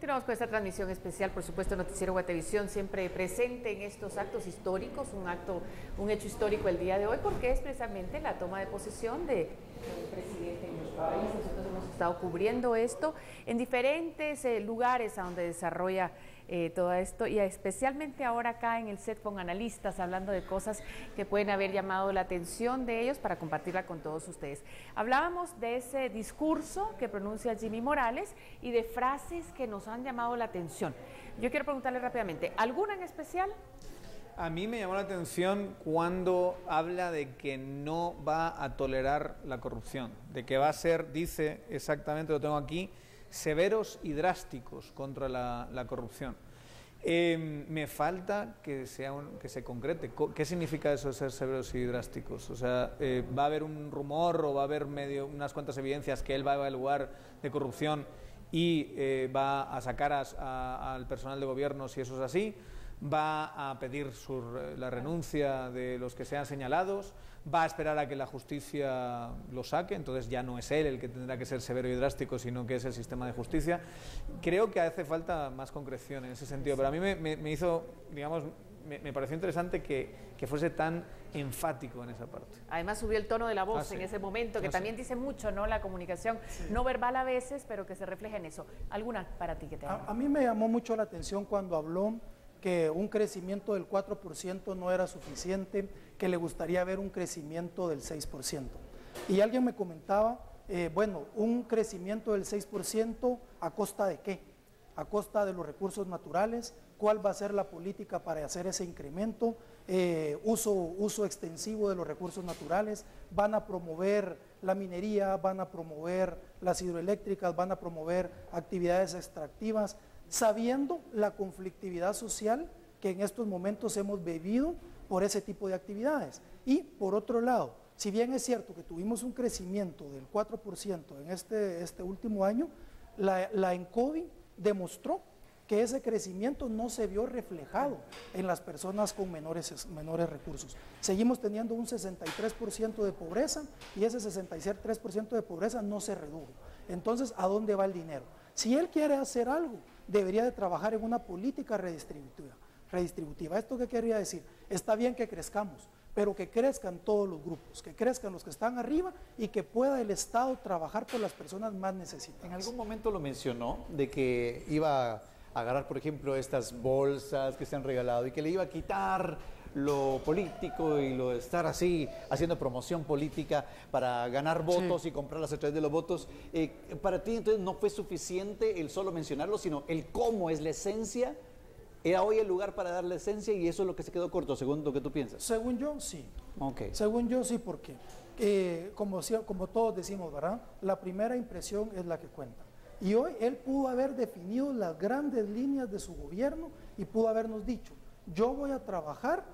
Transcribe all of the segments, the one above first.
Continuamos con esta transmisión especial, por supuesto, Noticiero Guatevisión, siempre presente en estos actos históricos, un acto, un hecho histórico el día de hoy, porque es precisamente la toma de posesión de presidente de nuestro país. Nosotros hemos estado cubriendo esto en diferentes eh, lugares a donde desarrolla eh, todo esto y especialmente ahora acá en el set con analistas hablando de cosas que pueden haber llamado la atención de ellos para compartirla con todos ustedes. Hablábamos de ese discurso que pronuncia Jimmy Morales y de frases que nos han llamado la atención. Yo quiero preguntarle rápidamente, ¿alguna en especial? A mí me llamó la atención cuando habla de que no va a tolerar la corrupción, de que va a ser, dice exactamente, lo tengo aquí, severos y drásticos contra la, corrupción. Em, me falta que, sea que se concrete. ¿Qué significa eso de ser severos y drásticos? O sea, eh, ¿va a haber un rumor o va a haber medio, unas cuantas evidencias que él va a evaluar de corrupción y eh, va a sacar al personal de gobierno si eso es así? Va a pedir la renuncia de los que sean señalados, va a esperar a que la justicia lo saque, entonces ya no es él el que tendrá que ser severo y drástico, sino que es el sistema de justicia. Creo que hace falta más concreción en ese sentido, pero a mí me, hizo, digamos, me, pareció interesante que, fuese tan enfático en esa parte. Además subió el tono de la voz ah, en ese momento, que ah, también dice mucho, ¿no? La comunicación no verbal a veces, pero que se refleja en eso. ¿Alguna para ti que te a, a mí me llamó mucho la atención cuando habló que un crecimiento del 4% no era suficiente, que le gustaría ver un crecimiento del 6%. Y alguien me comentaba, eh, bueno, un crecimiento del 6% a costa de qué? A costa de los recursos naturales, cuál va a ser la política para hacer ese incremento, eh, uso, uso extensivo de los recursos naturales, van a promover la minería, van a promover las hidroeléctricas, van a promover actividades extractivas, sabiendo la conflictividad social que en estos momentos hemos vivido por ese tipo de actividades. Y por otro lado, si bien es cierto que tuvimos un crecimiento del 4% en este, este último año, la, la demostró que ese crecimiento no se vio reflejado en las personas con menores, menores recursos. Seguimos teniendo un 63% de pobreza y ese 63% de pobreza no se redujo. Entonces, ¿a dónde va el dinero? Si él quiere hacer algo, debería de trabajar en una política redistributiva. redistributiva. ¿Esto qué quería decir? Está bien que crezcamos, pero que crezcan todos los grupos, que crezcan los que están arriba y que pueda el Estado trabajar por las personas más necesitadas. En algún momento lo mencionó de que iba a agarrar, por ejemplo, estas bolsas que se han regalado y que le iba a quitar lo político y lo de estar así haciendo promoción política para ganar votos y comprarlas a través de los votos. Eh, para ti entonces no fue suficiente el solo mencionarlo, sino el cómo es la esencia. ¿Era hoy el lugar para dar la esencia y eso es lo que se quedó corto, según lo que tú piensas? Según yo, sí. Okay. Según yo, sí, porque eh, como, como todos decimos, ¿verdad? La primera impresión es la que cuenta. Y hoy él pudo haber definido las grandes líneas de su gobierno y pudo habernos dicho, yo voy a trabajar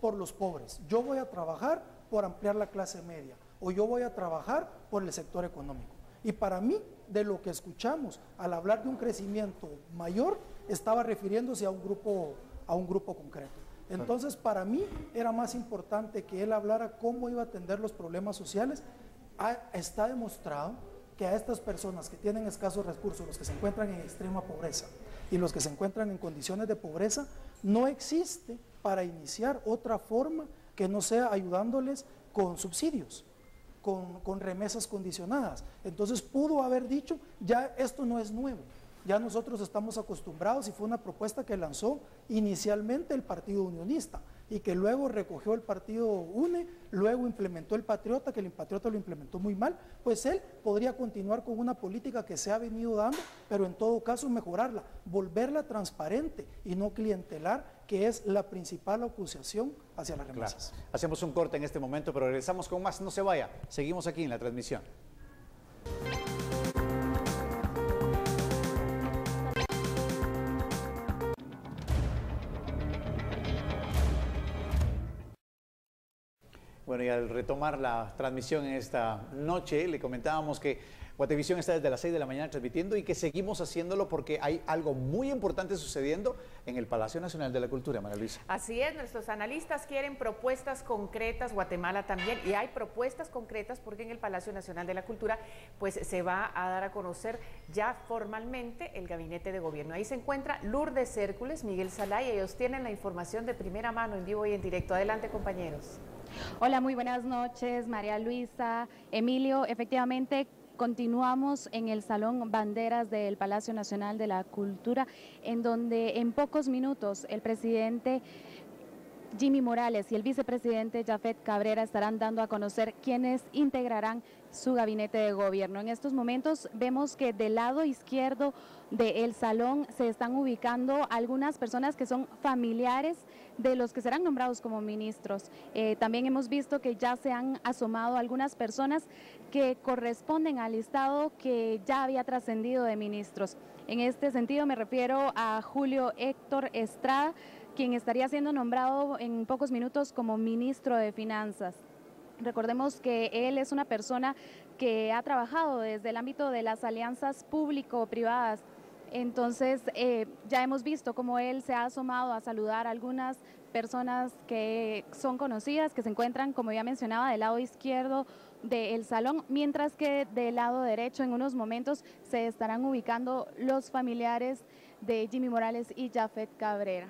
por los pobres, yo voy a trabajar por ampliar la clase media o yo voy a trabajar por el sector económico. Y para mí, de lo que escuchamos al hablar de un crecimiento mayor, estaba refiriéndose a un grupo, a un grupo concreto. Entonces, para mí era más importante que él hablara cómo iba a atender los problemas sociales. Está demostrado que a estas personas que tienen escasos recursos, los que se encuentran en extrema pobreza y los que se encuentran en condiciones de pobreza, no existe para iniciar otra forma que no sea ayudándoles con subsidios, con, con remesas condicionadas. Entonces pudo haber dicho, ya esto no es nuevo, ya nosotros estamos acostumbrados y fue una propuesta que lanzó inicialmente el Partido Unionista y que luego recogió el partido UNE, luego implementó el Patriota, que el Patriota lo implementó muy mal, pues él podría continuar con una política que se ha venido dando, pero en todo caso mejorarla, volverla transparente y no clientelar, que es la principal acusación hacia las remesas. Hacemos un corte en este momento, pero regresamos con más, no se vaya, seguimos aquí en la transmisión. Bueno, y al retomar la transmisión en esta noche, le comentábamos que Guatevisión está desde las 6 de la mañana transmitiendo y que seguimos haciéndolo porque hay algo muy importante sucediendo en el Palacio Nacional de la Cultura, María Luisa. Así es, nuestros analistas quieren propuestas concretas, Guatemala también, y hay propuestas concretas porque en el Palacio Nacional de la Cultura pues se va a dar a conocer ya formalmente el gabinete de gobierno. Ahí se encuentra Lourdes Cércules, Miguel Salay, ellos tienen la información de primera mano en vivo y en directo. Adelante, compañeros. Hola, muy buenas noches, María Luisa, Emilio. Efectivamente, Continuamos en el Salón Banderas del Palacio Nacional de la Cultura, en donde en pocos minutos el presidente Jimmy Morales y el vicepresidente Jafet Cabrera estarán dando a conocer quiénes integrarán su gabinete de gobierno. En estos momentos vemos que del lado izquierdo del salón se están ubicando algunas personas que son familiares de los que serán nombrados como ministros. Eh, también hemos visto que ya se han asomado algunas personas que corresponden al listado que ya había trascendido de ministros. En este sentido me refiero a Julio Héctor Estrada, quien estaría siendo nombrado en pocos minutos como ministro de Finanzas. Recordemos que él es una persona que ha trabajado desde el ámbito de las alianzas público-privadas. Entonces, eh, ya hemos visto cómo él se ha asomado a saludar a algunas personas que son conocidas, que se encuentran, como ya mencionaba, del lado izquierdo del salón, mientras que del lado derecho en unos momentos se estarán ubicando los familiares de Jimmy Morales y Jafet Cabrera.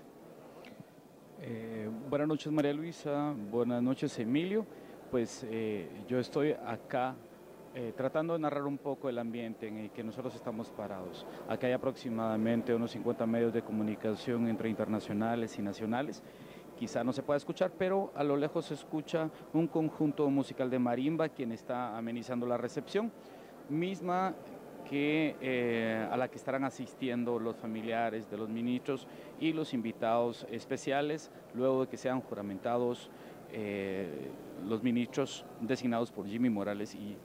Eh, buenas noches María Luisa, buenas noches Emilio. Pues eh, yo estoy acá eh, tratando de narrar un poco el ambiente en el que nosotros estamos parados. Acá hay aproximadamente unos 50 medios de comunicación entre internacionales y nacionales quizá no se pueda escuchar, pero a lo lejos se escucha un conjunto musical de marimba quien está amenizando la recepción, misma que, eh, a la que estarán asistiendo los familiares de los ministros y los invitados especiales, luego de que sean juramentados eh, los ministros designados por Jimmy Morales y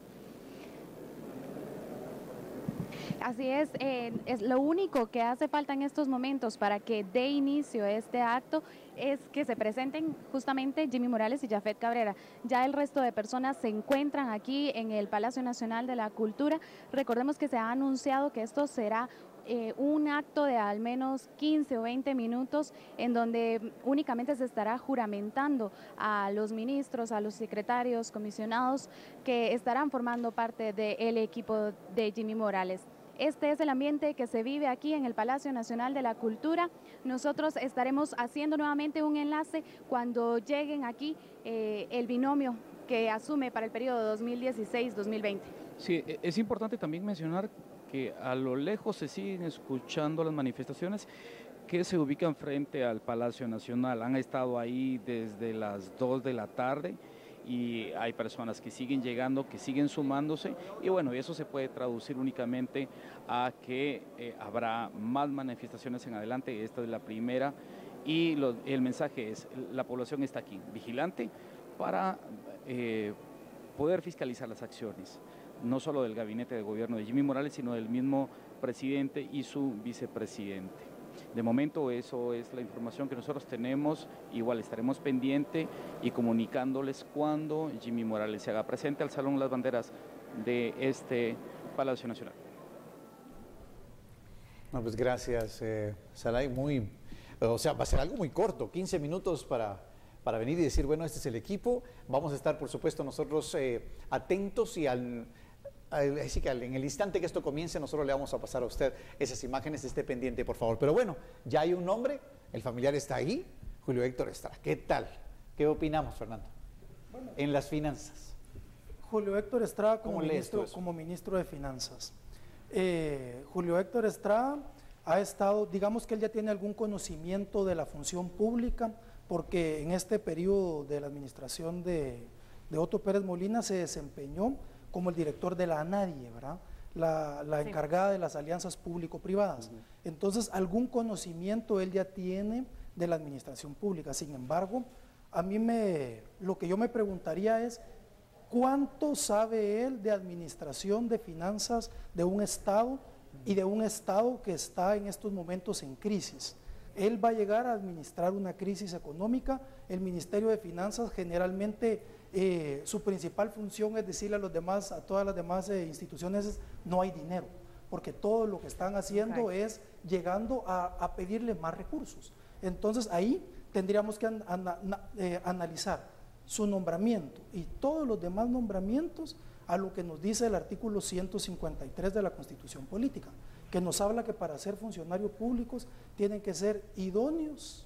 Así es, eh, es lo único que hace falta en estos momentos para que dé inicio este acto es que se presenten justamente Jimmy Morales y Jafet Cabrera. Ya el resto de personas se encuentran aquí en el Palacio Nacional de la Cultura. Recordemos que se ha anunciado que esto será eh, un acto de al menos 15 o 20 minutos en donde únicamente se estará juramentando a los ministros, a los secretarios, comisionados que estarán formando parte del equipo de Jimmy Morales. Este es el ambiente que se vive aquí en el Palacio Nacional de la Cultura. Nosotros estaremos haciendo nuevamente un enlace cuando lleguen aquí eh, el binomio que asume para el periodo 2016-2020. Sí, e, es importante también mencionar que a lo lejos se siguen escuchando las manifestaciones que se ubican frente al Palacio Nacional. Han estado ahí desde las 2 de la tarde y hay personas que siguen llegando, que siguen sumándose y bueno, eso se puede traducir únicamente a que eh, habrá más manifestaciones en adelante, esta es la primera y el mensaje es, la población está aquí, vigilante, para eh, poder fiscalizar las acciones, no solo del gabinete de gobierno de Jimmy Morales, sino del mismo presidente y su vicepresidente. De momento eso es la información que nosotros tenemos, igual estaremos pendiente y comunicándoles cuando Jimmy Morales se haga presente al Salón Las Banderas de este Palacio Nacional. No, pues gracias, eh, Salay. Muy, o sea, va a ser algo muy corto, 15 minutos para, para venir y decir, bueno, este es el equipo. Vamos a estar, por supuesto, nosotros eh, atentos y al Así que en el instante que esto comience, nosotros le vamos a pasar a usted esas imágenes, esté pendiente, por favor. Pero bueno, ya hay un nombre, el familiar está ahí, Julio Héctor Estrada. ¿Qué tal? ¿Qué opinamos, Fernando? en las finanzas. Julio Héctor Estrada como, ministro, como ministro de Finanzas. Eh, Julio Héctor Estrada ha estado, digamos que él ya tiene algún conocimiento de la función pública, porque en este periodo de la administración de, de Otto Pérez Molina se desempeñó como el director de la ANADIE, ¿verdad? La, encargada de las alianzas público-privadas. Entonces, algún conocimiento él ya tiene de la administración pública. Sin embargo, a mí me, lo que yo me preguntaría es, ¿cuánto sabe él de administración de finanzas de un Estado y de un Estado que está en estos momentos en crisis? Él va a llegar a administrar una crisis económica. El Ministerio de Finanzas generalmente eh, su principal función es decirle a los demás, a todas las demás eh, instituciones, no hay dinero, porque todo lo que están haciendo es llegando a, pedirle más recursos. Entonces ahí tendríamos que eh, analizar su nombramiento y todos los demás nombramientos a lo que nos dice el artículo 153 de la Constitución Política, que nos habla que para ser funcionarios públicos tienen que ser idóneos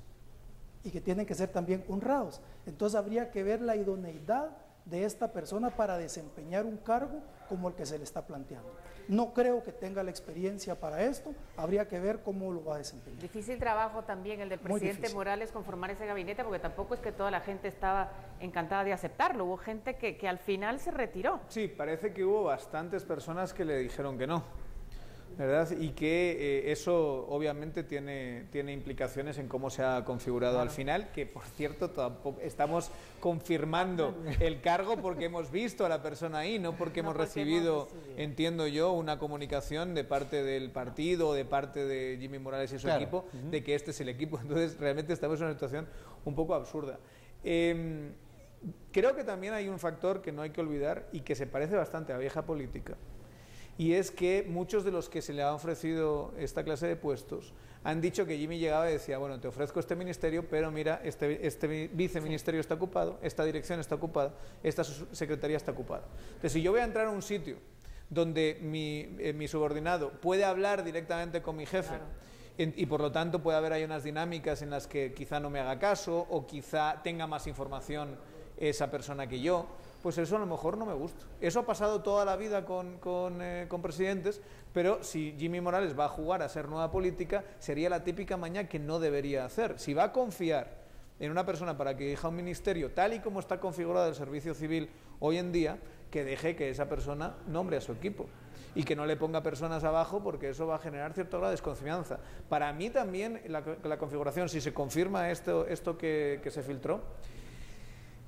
y que tienen que ser también honrados. Entonces habría que ver la idoneidad de esta persona para desempeñar un cargo como el que se le está planteando. No creo que tenga la experiencia para esto, habría que ver cómo lo va a desempeñar. Difícil trabajo también el del presidente Morales conformar ese gabinete, porque tampoco es que toda la gente estaba encantada de aceptarlo, hubo gente que, que al final se retiró. Sí, parece que hubo bastantes personas que le dijeron que no. ¿Verdad? Y que eh, eso obviamente tiene, tiene implicaciones en cómo se ha configurado al final, que por cierto tampoco estamos confirmando el cargo porque hemos visto a la persona ahí, no porque, hemos, recibido, entiendo yo, una comunicación de parte del partido, de parte de Jimmy Morales y su equipo, de que este es el equipo. Entonces realmente estamos en una situación un poco absurda. Em, creo que también hay un factor que no hay que olvidar y que se parece bastante a vieja política y es que muchos de los que se le ha ofrecido esta clase de puestos han dicho que Jimmy llegaba y decía, bueno, te ofrezco este ministerio, pero mira, este, este viceministerio está ocupado, esta dirección está ocupada, esta secretaría está ocupada. Entonces, si yo voy a entrar a un sitio donde mi, eh, subordinado puede hablar directamente con mi jefe, y por lo tanto puede haber ahí unas dinámicas en las que quizá no me haga caso o quizá tenga más información esa persona que yo, pues eso a lo mejor no me gusta. Eso ha pasado toda la vida con, eh, con, presidentes, pero si Jimmy Morales va a jugar a ser nueva política, sería la típica maña que no debería hacer. Si va a confiar en una persona para que dirija un ministerio, tal y como está configurado el servicio civil hoy en día, que deje que esa persona nombre a su equipo y que no le ponga personas abajo porque eso va a generar cierto grado de desconfianza. Para mí también la, configuración, si se confirma esto, esto que se filtró,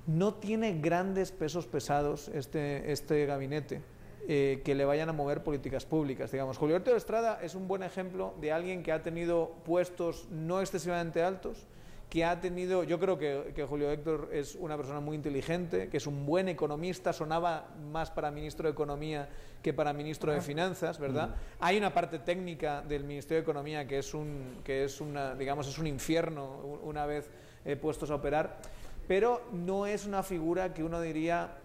no tiene grandes pesos pesados este, este gabinete eh, que le vayan a mover políticas públicas. Digamos, Julio Héctor Estrada es un buen ejemplo de alguien que ha tenido puestos no excesivamente altos, que ha tenido, yo creo que, Julio Héctor es una persona muy inteligente, que es un buen economista, sonaba más para ministro de Economía que para ministro de Finanzas, ¿verdad? Mm. Hay una parte técnica del Ministerio de Economía que es un, que es una, digamos, es un infierno una vez eh, puestos a operar pero no es una figura que uno diría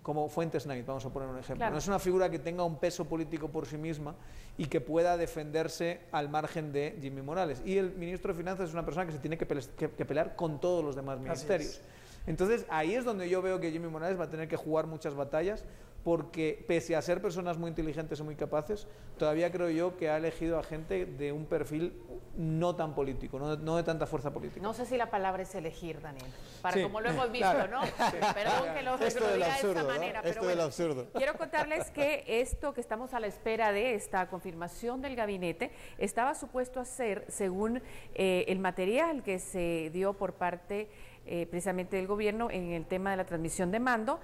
como Fuentes Knight, vamos a poner un ejemplo. No es una figura que tenga un peso político por sí misma y que pueda defenderse al margen de Jimmy Morales. Y el ministro de Finanzas es una persona que se tiene que, pelear con todos los demás ministerios. Entonces ahí es donde yo veo que Jimmy Morales va a tener que jugar muchas batallas porque pese a ser personas muy inteligentes y muy capaces, todavía creo yo que ha elegido a gente de un perfil no tan político, no, de tanta fuerza política. No sé si la palabra es elegir, Daniel, para como lo hemos visto, ¿no? Perdón que lo, esto diga de esta manera, pero bueno, absurdo. quiero contarles que esto que estamos a la espera de esta confirmación del gabinete estaba supuesto a ser, según eh, el material que se dio por parte eh, precisamente del gobierno en el tema de la transmisión de mando,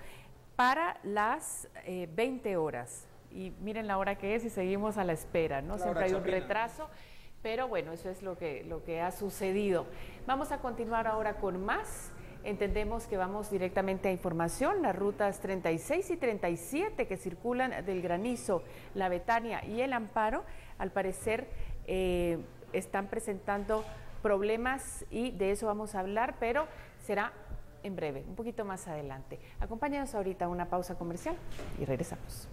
para las 20 eh, horas. Y miren la hora que es y seguimos a la espera, ¿no? Siempre hay un retraso, pero bueno, eso es lo que, lo que ha sucedido. Vamos a continuar ahora con más. Entendemos que vamos directamente a información. Las rutas 36 y 37 que circulan del Granizo, la Betania y el Amparo, al parecer eh, están presentando problemas y de eso vamos a hablar, pero será en breve, un poquito más adelante. Acompáñanos ahorita a una pausa comercial y regresamos.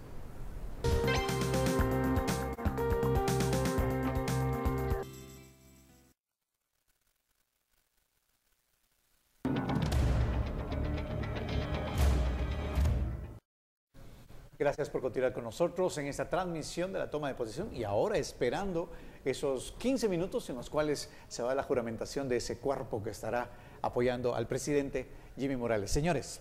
Gracias por continuar con nosotros en esta transmisión de la toma de posición y ahora esperando esos 15 minutos en los cuales se va la juramentación de ese cuerpo que estará apoyando al presidente Jimmy Morales. Señores,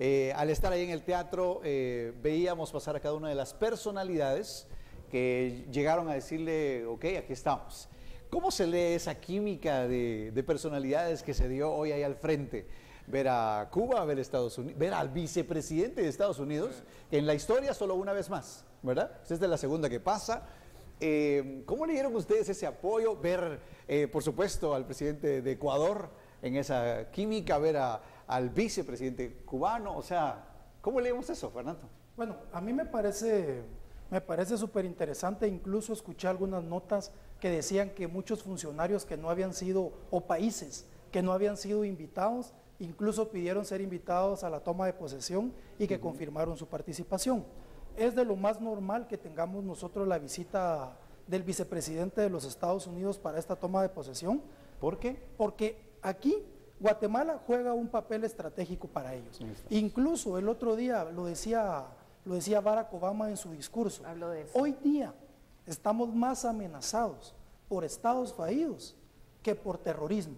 eh, al estar ahí en el teatro eh, veíamos pasar a cada una de las personalidades que llegaron a decirle, ok, aquí estamos. ¿Cómo se lee esa química de, personalidades que se dio hoy ahí al frente? Ver a Cuba, ver, Estados Unidos, ver al vicepresidente de Estados Unidos, que en la historia solo una vez más, ¿verdad? Esta es la segunda que pasa. Eh, ¿Cómo leyeron ustedes ese apoyo? Ver, por supuesto, al presidente de Ecuador, en esa química, ver a, al vicepresidente cubano. O sea, ¿cómo leemos eso, Fernando? Bueno, a mí me parece me parece súper interesante, incluso escuché algunas notas que decían que muchos funcionarios que no habían sido, o países que no habían sido invitados, incluso pidieron ser invitados a la toma de posesión y que confirmaron su participación. Es de lo más normal que tengamos nosotros la visita del vicepresidente de los Estados Unidos para esta toma de posesión. ¿Por qué? Porque aquí Guatemala juega un papel estratégico para ellos. Incluso el otro día lo decía lo decía Barack Obama en su discurso. Hoy día estamos más amenazados por estados fallidos que por terrorismo.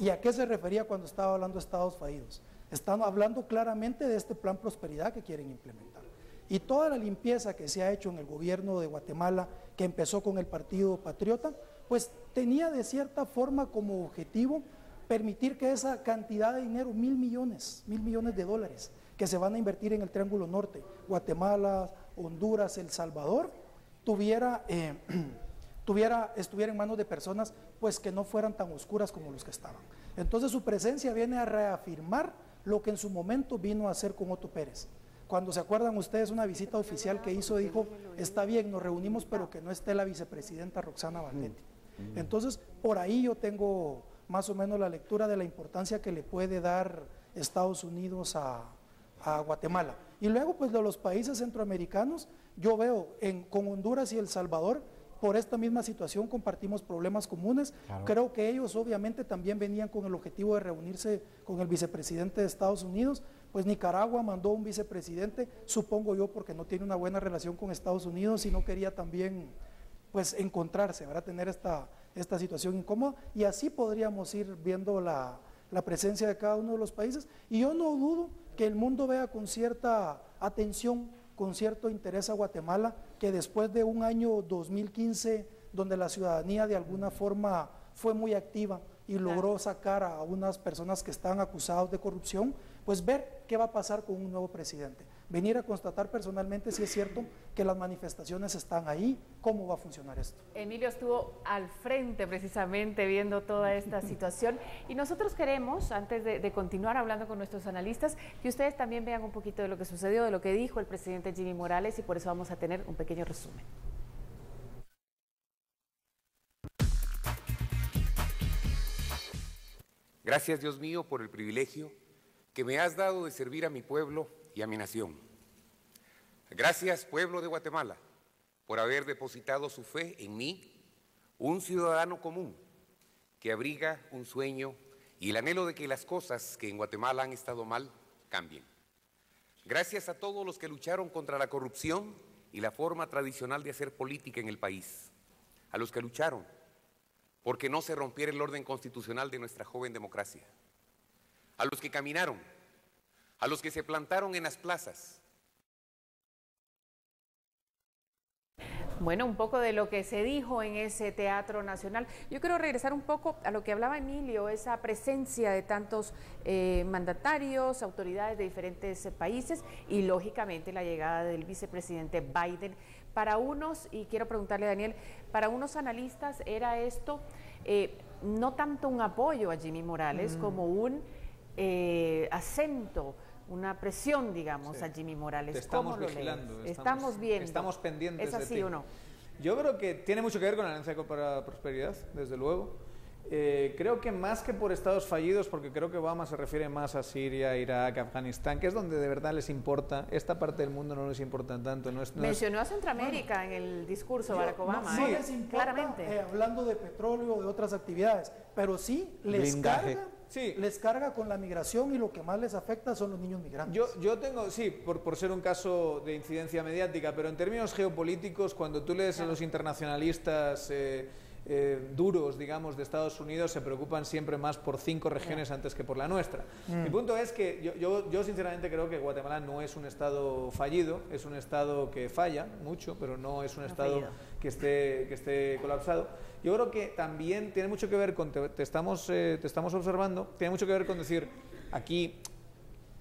¿Y a qué se refería cuando estaba hablando de estados fallidos? Están hablando claramente de este plan prosperidad que quieren implementar. Y toda la limpieza que se ha hecho en el gobierno de Guatemala, que empezó con el Partido Patriota, pues tenía de cierta forma como objetivo permitir que esa cantidad de dinero, mil millones, mil millones de dólares, que se van a invertir en el Triángulo Norte, Guatemala, Honduras, El Salvador, tuviera, eh, tuviera, estuviera en manos de personas pues que no fueran tan oscuras como los que estaban. Entonces su presencia viene a reafirmar lo que en su momento vino a hacer con Otto Pérez. Cuando se acuerdan ustedes una visita oficial que hizo, dijo, está bien, nos reunimos, pero que no esté la vicepresidenta Roxana Valdetti. Mm. Entonces, por ahí yo tengo más o menos la lectura de la importancia que le puede dar Estados Unidos a, a Guatemala. Y luego, pues de los países centroamericanos, yo veo en, con Honduras y El Salvador, por esta misma situación compartimos problemas comunes. Creo que ellos obviamente también venían con el objetivo de reunirse con el vicepresidente de Estados Unidos. Pues Nicaragua mandó un vicepresidente, supongo yo, porque no tiene una buena relación con Estados Unidos y no quería también pues encontrarse, ¿verdad? tener esta, esta situación incómoda. Y así podríamos ir viendo la, la presencia de cada uno de los países. Y yo no dudo que el mundo vea con cierta atención, con cierto interés a Guatemala, que después de un año 2015 donde la ciudadanía de alguna forma fue muy activa y logró sacar a unas personas que están acusados de corrupción, pues ver qué va a pasar con un nuevo presidente venir a constatar personalmente si es cierto que las manifestaciones están ahí, cómo va a funcionar esto. Emilio estuvo al frente precisamente viendo toda esta situación y nosotros queremos, antes de, continuar hablando con nuestros analistas, que ustedes también vean un poquito de lo que sucedió, de lo que dijo el presidente Jimmy Morales y por eso vamos a tener un pequeño resumen. Gracias Dios mío por el privilegio que me has dado de servir a mi pueblo y a mi nación. Gracias, pueblo de Guatemala, por haber depositado su fe en mí, un ciudadano común que abriga un sueño y el anhelo de que las cosas que en Guatemala han estado mal cambien. Gracias a todos los que lucharon contra la corrupción y la forma tradicional de hacer política en el país, a los que lucharon porque no se rompiera el orden constitucional de nuestra joven democracia, a los que caminaron a los que se plantaron en las plazas. Bueno, un poco de lo que se dijo en ese Teatro Nacional. Yo quiero regresar un poco a lo que hablaba Emilio, esa presencia de tantos eh, mandatarios, autoridades de diferentes países y lógicamente la llegada del vicepresidente Biden. Para unos, y quiero preguntarle a Daniel, para unos analistas era esto eh, no tanto un apoyo a Jimmy Morales mm. como un acento una presión, digamos, a Jimmy Morales. estamos vigilando. Estamos, viendo. Estamos pendientes. ¿Es así o no? Yo creo que tiene mucho que ver con la Alianza para la Prosperidad, desde luego. Eh, creo que más que por estados fallidos, porque creo que Obama se refiere más a Siria, Irak, Afganistán, que es donde de verdad les importa. Esta parte del mundo no les importa tanto. No Mencionó a Centroamérica en el discurso Barack Obama. No, les importa, claramente. Eh, hablando de petróleo o de otras actividades, pero sí les carga Sí. Les carga con la migración y lo que más les afecta son los niños migrantes. Yo, yo tengo, sí, por, por ser un caso de incidencia mediática, pero en términos geopolíticos, cuando tú lees a los internacionalistas eh, eh, duros, digamos, de Estados Unidos, se preocupan siempre más por cinco regiones antes que por la nuestra. Mm. Mi punto es que yo, yo, yo, sinceramente creo que Guatemala no es un estado fallido, es un estado que falla mucho, pero no es un estado que esté, que esté colapsado. Yo creo que también tiene mucho que ver con, te, estamos, eh, te estamos observando, tiene mucho que ver con decir, aquí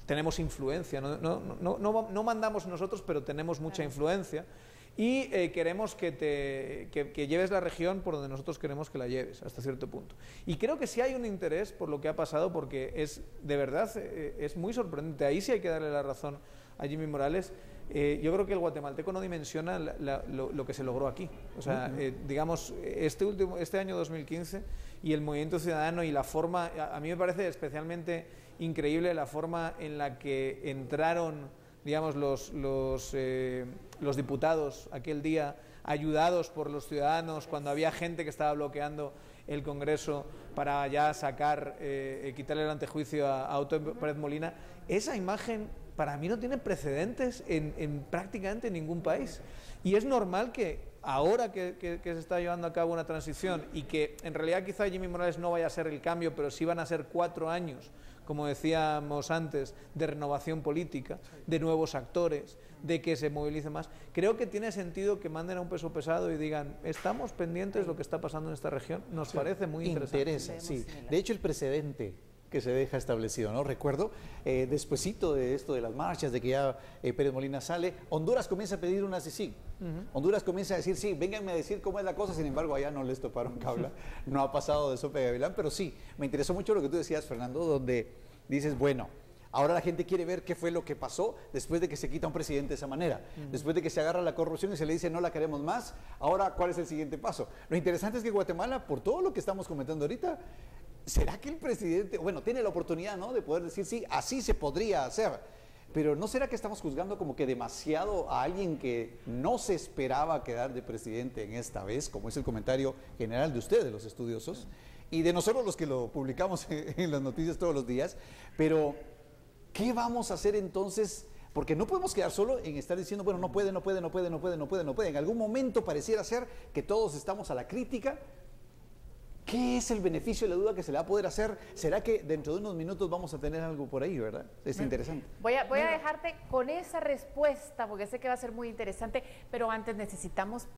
tenemos influencia, no, no, no, no, mandamos nosotros, pero tenemos mucha influencia y eh, queremos que, te, que, lleves la región por donde nosotros queremos que la lleves, hasta cierto punto. Y creo que sí hay un interés por lo que ha pasado, porque es, de verdad, eh, es muy sorprendente. Ahí sí hay que darle la razón a Jimmy Morales. Eh, yo creo que el guatemalteco no dimensiona lo, que se logró aquí. O sea, digamos, este, último, este año 2015 y el movimiento ciudadano y la forma, a, a mí me parece especialmente increíble la forma en la que entraron digamos, los, los, eh, los diputados aquel día, ayudados por los ciudadanos, cuando había gente que estaba bloqueando el Congreso para ya sacar, eh, quitarle el antejuicio a, a Otto Pérez Molina, esa imagen para mí no tiene precedentes en, en prácticamente ningún país. Y es normal que ahora que, que, se está llevando a cabo una transición y que en realidad quizá Jimmy Morales no vaya a ser el cambio, pero sí van a ser cuatro años como decíamos antes, de renovación política, de nuevos actores, de que se movilice más. Creo que tiene sentido que manden a un peso pesado y digan, estamos pendientes de lo que está pasando en esta región. Nos parece muy interesante. Interesa, sí. De hecho, el precedente que se deja establecido, ¿no? Recuerdo, eh, despuesito de esto de las marchas, de que ya eh, Pérez Molina sale, Honduras comienza a pedir una CICIG. Honduras comienza a decir, sí, vénganme a decir cómo es la cosa, sin embargo, allá no les toparon cabla, no ha pasado de sopa de gavilán, pero sí, me interesó mucho lo que tú decías, Fernando, donde dices, bueno, Ahora la gente quiere ver qué fue lo que pasó después de que se quita un presidente de esa manera, después de que se agarra la corrupción y se le dice no la queremos más. Ahora, ¿cuál es el siguiente paso? Lo interesante es que Guatemala, por todo lo que estamos comentando ahorita, ¿será que el presidente, bueno, tiene la oportunidad, ¿no? De poder decir, sí, así se podría hacer. Pero ¿no será que estamos juzgando como que demasiado a alguien que no se esperaba quedar de presidente en esta vez, como es el comentario general de ustedes, los estudiosos, y de nosotros los que lo publicamos en las noticias todos los días? Pero, ¿qué vamos a hacer entonces? Porque no podemos quedar solo en estar diciendo, bueno, no puede, no puede, no puede, no puede, no puede, no puede. En algún momento pareciera ser que todos estamos a la crítica, ¿Qué es el beneficio de la duda que se le va a poder hacer? ¿Será que dentro de unos minutos vamos a tener algo por ahí, verdad? Es interesante. Voy a, voy a dejarte con esa respuesta, porque sé que va a ser muy interesante, pero antes necesitamos